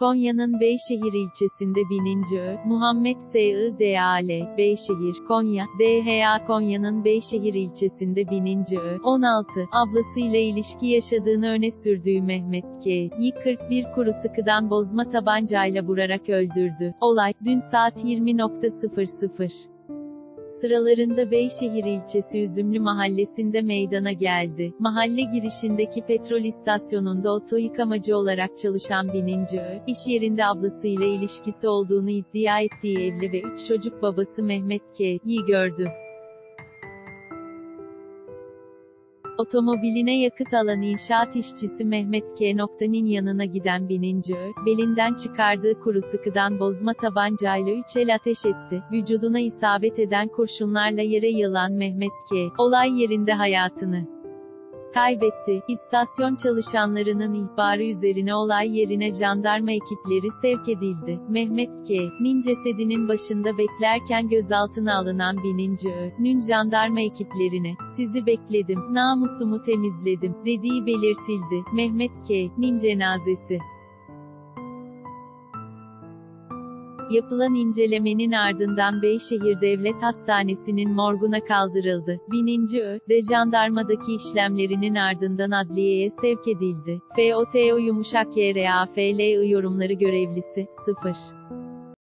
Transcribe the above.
Konya'nın Beyşehir ilçesinde bininci Ö, Muhammed S.I.D.A.L. Beyşehir, Konya, D.H.A. Konya'nın Beyşehir ilçesinde bininci Ö, 16, ablasıyla ilişki yaşadığını öne sürdüğü Mehmet K.'yi 41 kuru sıkıdan bozma tabancayla vurarak öldürdü. Olay, dün saat 20.00 sıralarında Beyşehir ilçesi Üzümlü mahallesinde meydana geldi. Mahalle girişindeki petrol istasyonunda oto yıkamacı olarak çalışan Bininci Ö, iş yerinde ablasıyla ilişkisi olduğunu iddia ettiği evli ve 3 çocuk babası Mehmet K.'yi gördü. Otomobiline yakıt alan inşaat işçisi Mehmet K. Nokta'nın yanına giden bininci belinden çıkardığı kuru sıkıdan bozma tabancayla üç el ateş etti. Vücuduna isabet eden kurşunlarla yere yılan Mehmet K. olay yerinde hayatını kaybetti. İstasyon çalışanlarının ihbarı üzerine olay yerine jandarma ekipleri sevk edildi. Mehmet K.'nin cesedinin başında beklerken gözaltına alınan bininci Ö.'nün jandarma ekiplerine, sizi bekledim, namusumu temizledim, dediği belirtildi. Mehmet K.'nin cenazesi Yapılan incelemenin ardından Beyşehir Devlet Hastanesi'nin morguna kaldırıldı. Bininci Ö, de jandarmadaki işlemlerinin ardından adliyeye sevk edildi. FOTO yumuşak YRAFLI yorumları görevlisi, 0.